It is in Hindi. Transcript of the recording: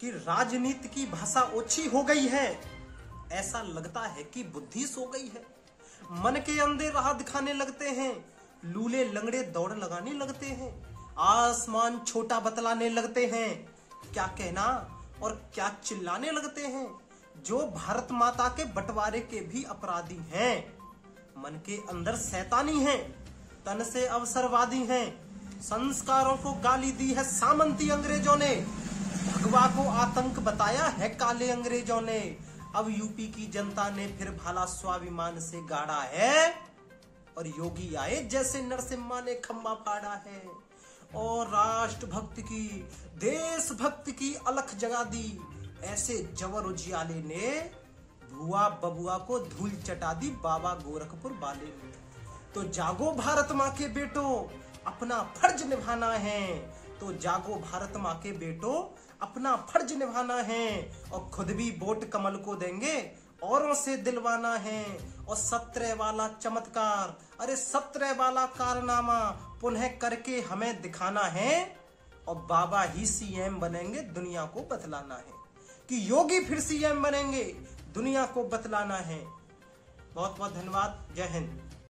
कि राजनीति की भाषा ओछी हो गई है। ऐसा लगता है कि बुद्धि सो गई है। मन के अंधे राह दिखाने लगते हैं, लूले लंगड़े दौड़ लगाने लगते हैं, आसमान छोटा बतलाने लगते हैं। क्या कहना और क्या चिल्लाने लगते हैं जो भारत माता के बंटवारे के भी अपराधी हैं। मन के अंदर सैतानी हैं, तन से अवसरवादी हैं। संस्कारों को गाली दी है सामंती अंग्रेज़ों ने। भगवा को आतंक बताया है काले अंग्रेज़ों ने। अब यूपी की जनता ने फिर भाला स्वाभिमान से गाड़ा है और योगी आए जैसे नरसिम्हा ने खम्बा फाड़ा है। और राष्ट्रभक्त की, देशभक्त की अलख जगा दी। ऐसे जवर उजियाले ने भुआ बबुआ को धूल चटा दी बाबा गोरखपुर वाले ने। तो जागो भारत माँ के बेटो, अपना फ़र्ज़ निभाना है। तो जागो भारत माँ के बेटो, अपना फ़र्ज़ निभाना है और खुद भी वोट कमल को देंगे, औरों से दिलवाना है। और सत्रह वाला चमत्कार, अरे सत्रह वाला कारनामा पुनः करके हमें दिखाना है और बाबा ही सीएम बनेंगे, दुनिया को बतलाना है। कि योगी फिर सीएम बनेंगे, दुनिया को बतलाना है। बहुत बहुत धन्यवाद। जय हिंद।